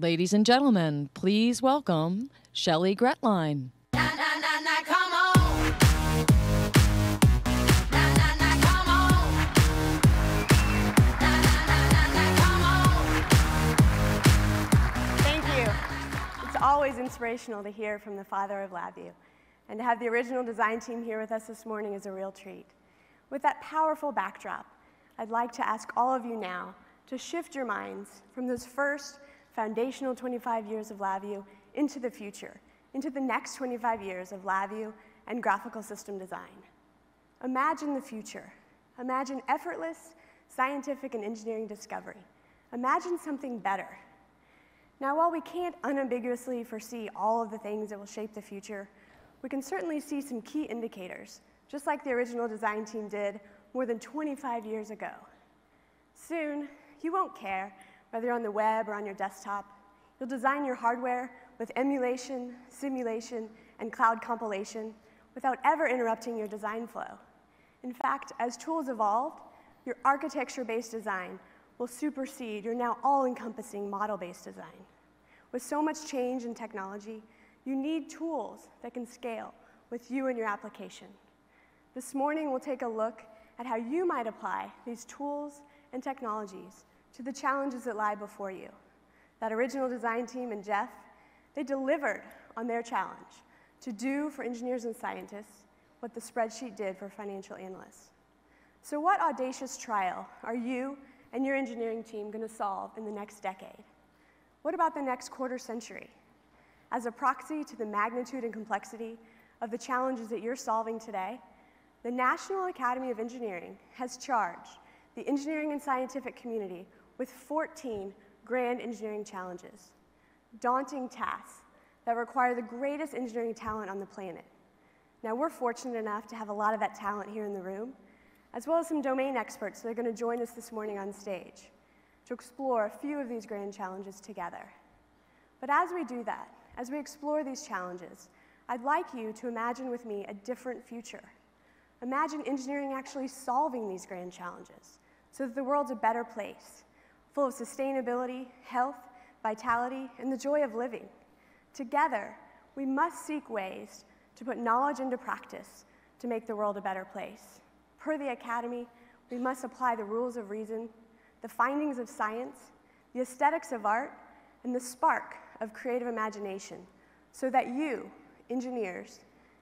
Ladies and gentlemen, please welcome Shelley Gretlein. Thank you. It's always inspirational to hear from the father of LabVIEW. And to have the original design team here with us this morning is a real treat. With that powerful backdrop, I'd like to ask all of you now to shift your minds from those first foundational 25 years of LabVIEW into the future, into the next 25 years of LabVIEW and graphical system design. Imagine the future. Imagine effortless scientific and engineering discovery. Imagine something better. Now, while we can't unambiguously foresee all of the things that will shape the future, we can certainly see some key indicators, just like the original design team did more than 25 years ago. Soon, you won't care whether on the web or on your desktop. You'll design your hardware with emulation, simulation, and cloud compilation without ever interrupting your design flow. In fact, as tools evolved, your architecture-based design will supersede your now all-encompassing model-based design. With so much change in technology, you need tools that can scale with you and your application. This morning, we'll take a look at how you might apply these tools and technologies to the challenges that lie before you. That original design team and Jeff, they delivered on their challenge to do for engineers and scientists what the spreadsheet did for financial analysts. So what audacious trial are you and your engineering team going to solve in the next decade? What about the next quarter century? As a proxy to the magnitude and complexity of the challenges that you're solving today, the National Academy of Engineering has charged the engineering and scientific community with 14 grand engineering challenges, daunting tasks that require the greatest engineering talent on the planet. Now, we're fortunate enough to have a lot of that talent here in the room, as well as some domain experts that are going to join us this morning on stage to explore a few of these grand challenges together. But as we do that, as we explore these challenges, I'd like you to imagine with me a different future. Imagine engineering actually solving these grand challenges so that the world's a better place, full of sustainability, health, vitality, and the joy of living. Together, we must seek ways to put knowledge into practice to make the world a better place. Per the Academy, we must apply the rules of reason, the findings of science, the aesthetics of art, and the spark of creative imagination so that you, engineers,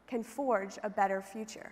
can forge a better future.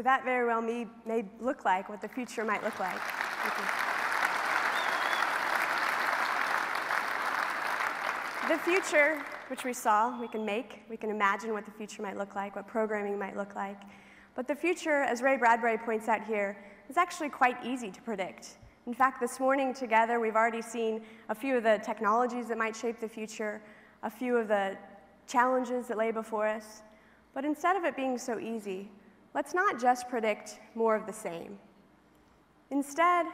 So that very well may, may look like what the future might look like. The future, which we saw, we can make, we can imagine what the future might look like, what programming might look like. But the future, as Ray Bradbury points out here, is actually quite easy to predict. In fact, this morning together, we've already seen a few of the technologies that might shape the future, a few of the challenges that lay before us. But instead of it being so easy, let's not just predict more of the same. Instead,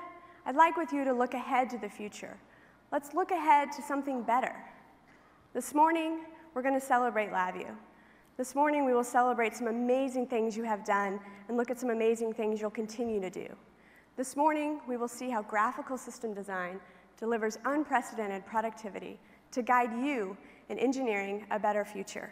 I'd like with you to look ahead to the future. Let's look ahead to something better. This morning, we're going to celebrate LabVIEW. This morning, we will celebrate some amazing things you have done and look at some amazing things you'll continue to do. This morning, we will see how graphical system design delivers unprecedented productivity to guide you in engineering a better future.